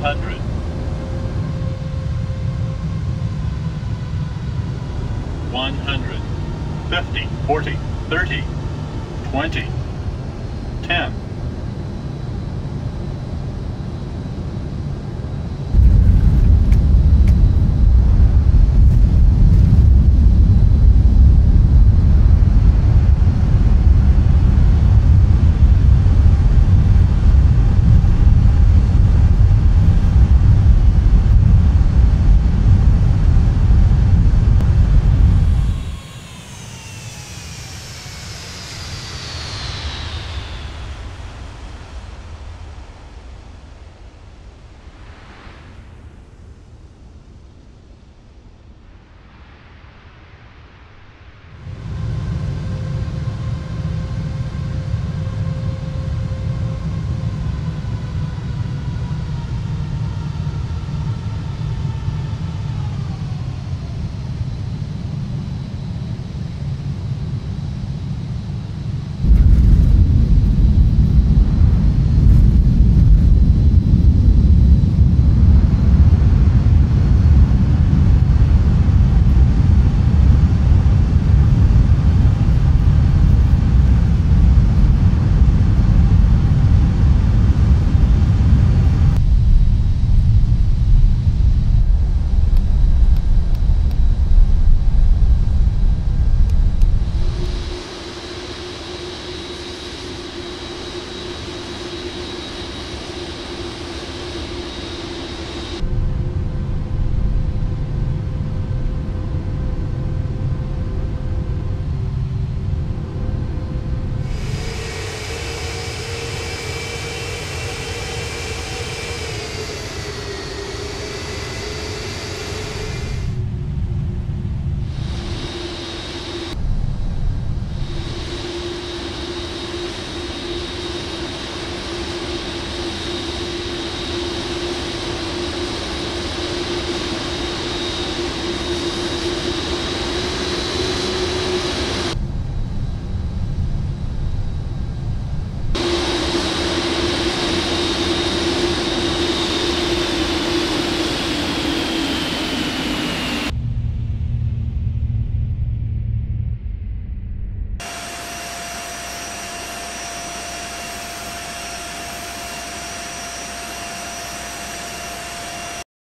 100. One hundred, fifty, forty, thirty, twenty, ten.